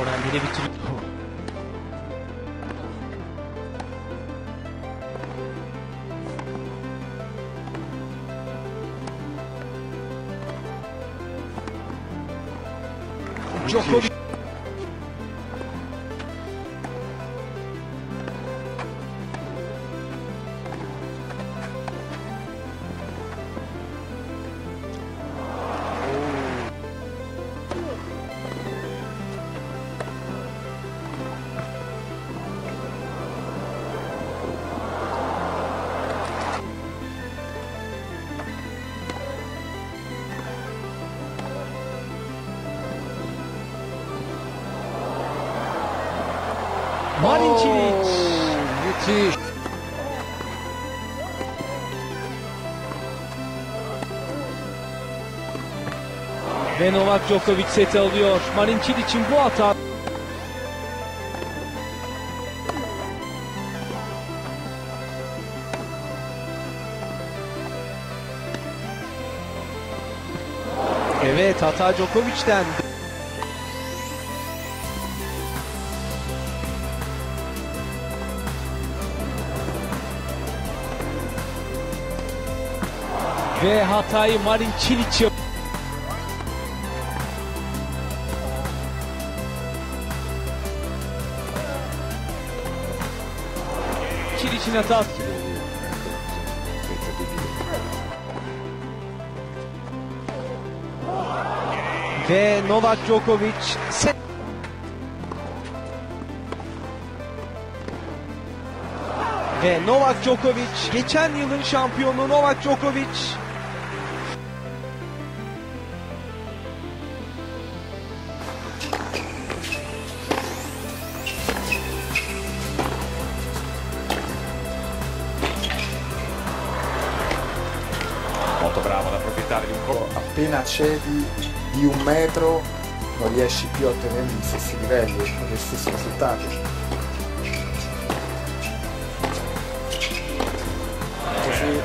Orhan biri bitiriyor. Djokovic Marin Cilic. Müthiş. Ve Novak Djokovic seti alıyor. Marin Cilic'in bu hata Evet hata Djokovic'ten. Ve hatayı Marin Cilic yapıyor. Cilic'in hatası. Ve Novak Djokovic Ve Novak Djokovic geçen yılın şampiyonu Novak Djokovic Molto bravo ad approfittare di un colpo. Appena cedi di un metro non riesci più a ottenere gli stessi livelli gli stessi risultati. Così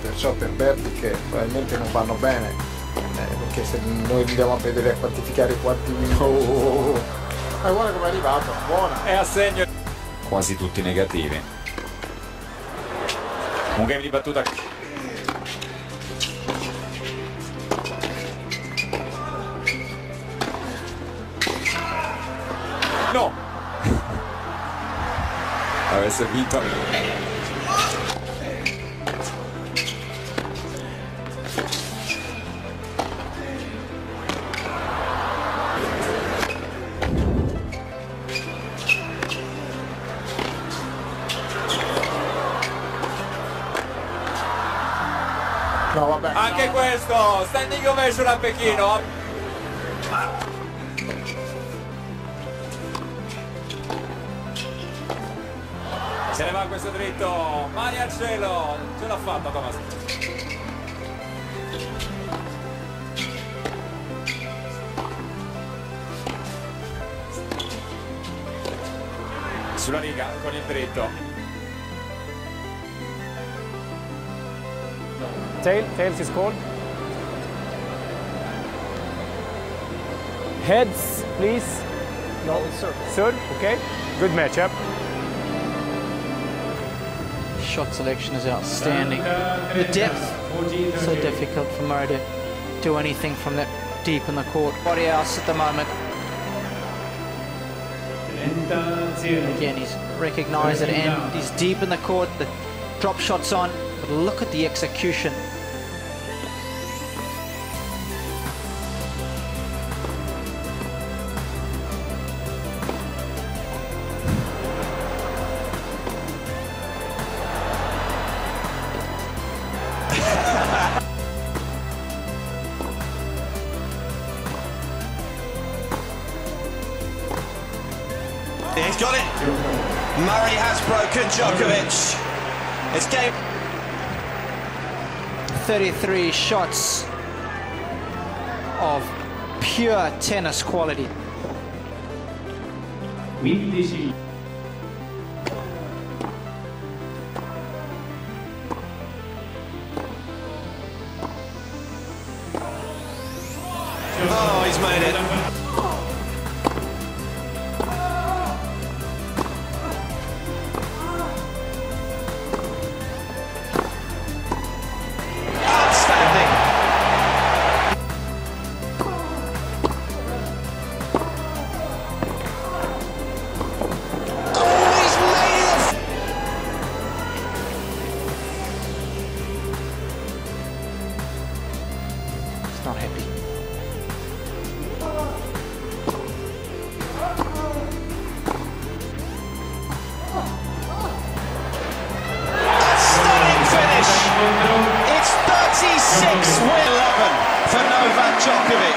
perciò per Berti che probabilmente non vanno bene perché se noi andiamo a vedere a quantificare quanti oh, ma guarda come è arrivato buona È a segno quasi tutti negativi. Un game di battuta. No! Avesse vinto. No vabbè Anche questo, standing ovation a Pechino. Se ne va questo dritto, mani al cielo, ce l'ha fatta Thomas. Sulla riga con il dritto. Tail, tails is called. Heads, please. No, sir. Third, okay. Good matchup. Shot selection is outstanding. The depth, so difficult for Murray to do anything from that deep in the court. Body else at the moment. Again, he's recognised it and he's deep in the court. The drop shot's on, but look at the execution. He's got it. Murray has broken Djokovic. It's game. 33 shots of pure tennis quality. Oh, he's made it. shock of it.